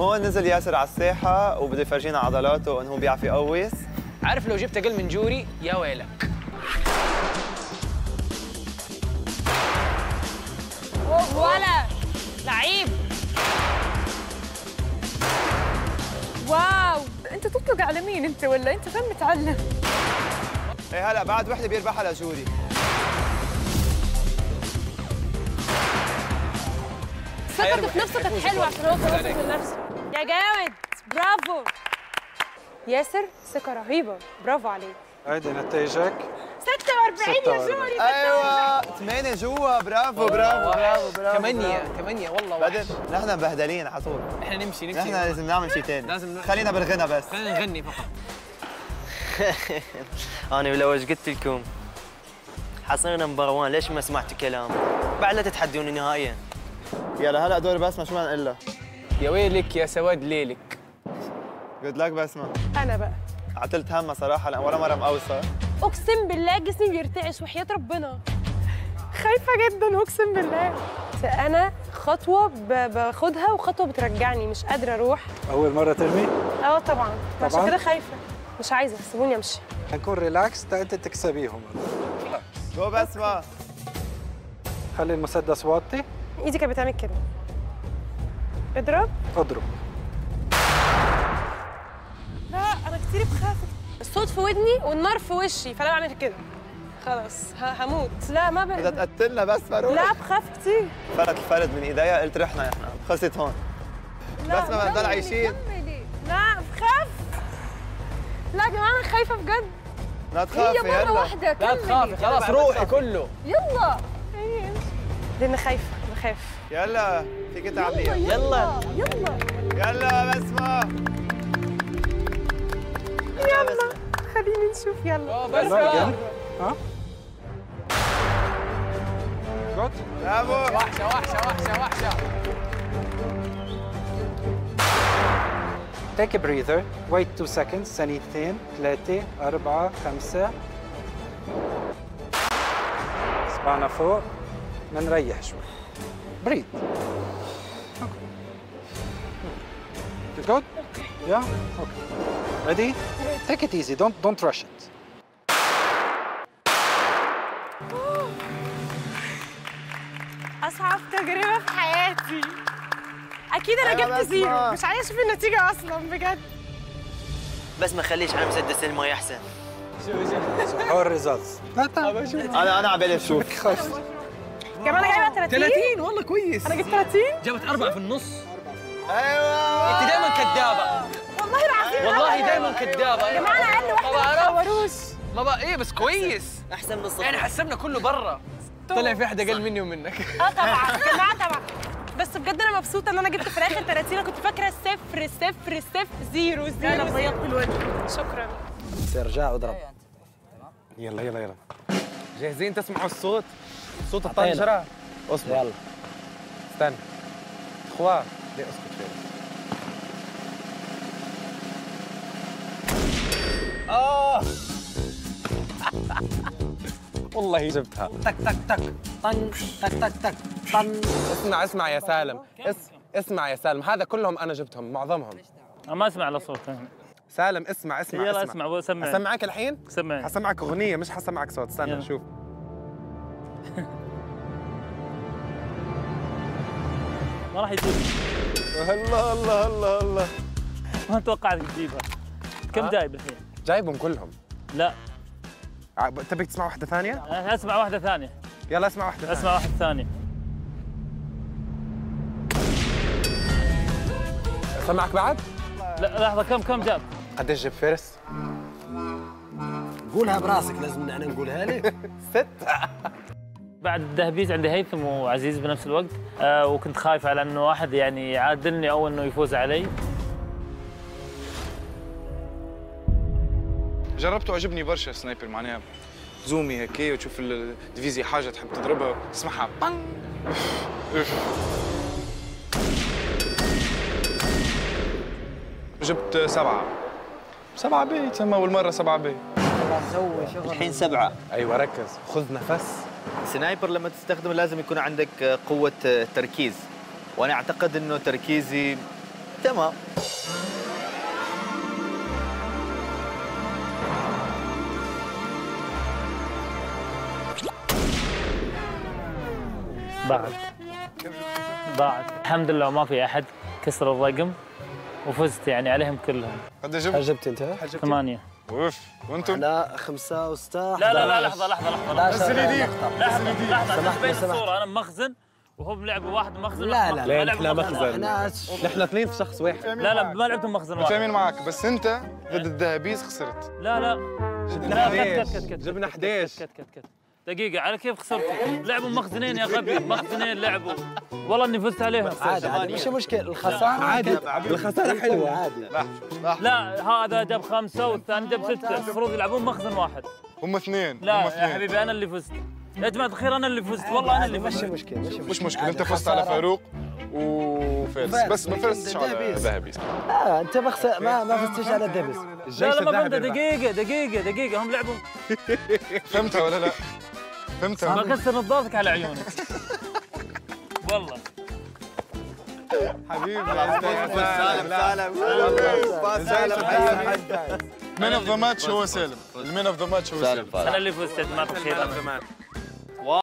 هون نزل ياسر على الساحة وبده يفرجينا عضلاته انه هو بيعرف يقوس. عارف لو جبت أقل من جوري يا ويلك. ولا لعيب. واو. أنت تطلق على مين أنت ولا أنت فين متعلم؟ إيه هلا بعد وحدة بيربحها لجوري. ثقته في نفسه كانت حلوة عشان هو واثق من نفسه يا جامد. برافو. ياسر ثقة رهيبة. برافو عليك. هيدي نتائجك. 46 يا 46. جوري أيوه. ثمانية جوا. برافو برافو برافو برافو ثمانية برافو. ثمانية والله بدر وحش. نحن مبهدلين على طول. إحنا نمشي نمشي. نحن لازم نعمل شيء ثاني لازم خلينا بالغنى بس. خلينا نغني فقط. أنا إيش قلت لكم؟ حصلنا number 1 ليش ما سمعتوا كلام؟ بعد لا تتحدوني نهائيا. يلا هلا دور بسمة شو بدنا نقول لها يا ويلك يا سواد ليلك. good luck بسمة. أنا بقى. عتلت همها صراحة لأن ولا مرة مقوصة. أقسم بالله جسمي بيرتعش وحياة ربنا. خايفة جدا أقسم بالله. فانا خطوة ب- باخدها وخطوة بترجعني مش قادرة أروح. أول مرة ترمي؟ آه طبعا. عشان طبعاً. كده خايفة. مش عايزة سيبوني أمشي. حنكون relax تا أنت تكسبيهم. جو بسمة. خلي المسدس واطي. إيدي كانت بتعمل كده. اضرب اضرب لا أنا كتير بخاف. الصوت في ودني والنار في وشي فأنا بعمل كده. خلاص هموت. لا ما بدها ب... تقتلنا بسمة روح لا بخاف كتير. فرت الفرد من ايديها قلت رحنا إحنا خلصت هون. لا بس ما نضل كملي، عايشين. كملي. لا بخاف. لا يا جماعة أنا خايفة بجد. لا تخافي هي مرة واحدة لا. تخافي خلاص روحي كله. يلا. لأن خايفة بخاف. يلا. فيك تعمليها يلا يلا. يلا. بسمة. يلا خليني نشوف يلا. بس لا جنب ها؟ Good bravo وحشة وحشة وحشة وحشة. Take breather wait 2 seconds ثانيتين ثلاثة أربعة خمسة. صبعنا فوق. منريح شوي. Breathe Good? Yeah? Okay. Ready? Take it easy. Don't don't rush it. أصعب تجربة في حياتي أكيد أنا جبت زيرو مش عايزه أشوف النتيجة أصلا بجد بس ما خليش على مسدس المي أحسن Our results. أنا أنا عبالي أشوف يا جماعة أنا جايبه 30 30 والله كويس. أنا جبت 30 جابت أربعة في النص. أيوه. أنت دائما كذابة والله العظيم والله دائما كذابة يا جماعة أنا أقل ما واحدة ما بعرف. تصوروش ما بقى إيه بس كويس. أحسن. من الصفر. يعني حسبنا كله برا. طلع في واحدة أقل مني ومنك. آه طبعا. يا جماعة طبعا. بس بجد أنا مبسوطة إن أنا جبت في الآخر 30 أنا كنت فاكرة صفر صفر صفر zero zero أنا بيضت الوجه. شكرا. ارجع اضرب يلا يلا يلا. جاهزين تسمعوا الصوت؟ صوت الطنجرة. اصبر. يلا. استنى. اخوة ليه اسكت شوي آه. والله جبتها. تك تك تك. طن تك تك تك. طن. اسمع اسمع يا سالم. اس اسمع يا سالم. هذا كلهم أنا جبتهم معظمهم. ما أسمع الا صوت سالم اسمع اسمع يلا اسمع. وسمع اسمعك الحين؟ سمع حسمعك أغنية مش حسمعك صوت. استنى يلا. شوف. ما راح يجيب. الله الله الله الله ما توقعت تجيبها كم جايب الحين؟ جايبهم كلهم. لا. ع- تبي تسمع واحدة ثانية؟ أنا اسمع واحدة ثانية. يلا اسمع واحدة ثانية. اسمع واحدة ثانية. سمعك بعد؟ لا لحظة كم كم جاب؟ قديش جاب فارس؟ قولها براسك لازم نحن نقولها لك. بعد الدهبيز عندي هيثم وعزيز بنفس الوقت. آه وكنت خايف على إنه واحد يعني يعادلني أو إنه يفوز علي. جربت وعجبني برشا سنايبر معناها. زومي هيك وتشوف الديفيزي حاجة تحب تضربها تسمعها بان جبت سبعة. سبعة بي تسمى أول مرة سبعة بي. الحين سبعة. أيوه ركز. خذ نفس. سنايبر لما تستخدمه لازم يكون عندك قوة تركيز. وأنا أعتقد إنه تركيزي تمام. بعد. بعد. الحمد لله ما في أحد. كسر الرقم. وفزت يعني عليهم كلهم. قد جبت؟ جبت انت؟ ثمانية. اوف وأنتم؟ لا خمسة وستة. لا لا لا لحظة لحظة لحظة نزل ايديك لحظة لحظة سمحت. الصورة. أنا مخزن وهم لعبوا واحد مخزن لا، لا،. لا، نحن مخزن. نحن اثنين في شخص واحد. لا لا ما لعبتهم مخزن واحد. متفاهمين معك. بس انت ضد الذهبيز خسرت. لا لا. جبنا لا كت 11 كت كت كت جبنا كت 11 كت كت كت. دقيقة على كيف خسرتوا؟ لعبوا مخزنين يا غبي مخزنين لعبوا. والله إني فزت عليهم. عادي عادي مش مشكلة. الخسارة عادي. الخسارة حلوة. عادي. لا هذا جاب خمسة والثاني جاب ستة. المفروض يلعبون مخزن واحد. هم اثنين. هم لا يا اثنين. حبيبي أنا اللي فزت. يا جماعة الخير أنا اللي فزت. والله أنا اللي مش فزت. مشكلة مش مشكلة. مش مشكلة. أنت فزت على. فاروق وفارس فارس، بس ما فزتش على دهبيز. ذهبيز آه أنت ما ما ما فزتش على ديفيس لا لا ما دقيقة دقيقة دقيقة. هم لعبوا. فهمتها ولا لا؟ ما فهمتها؟ كسر نظارتك على عيونك. والله. حبيبي. سالم سالم سالم حبيبي. man of the match هو سالم؟ ال man of the match هو سالم؟ أنا اللي فزت جماعة الخير أنا.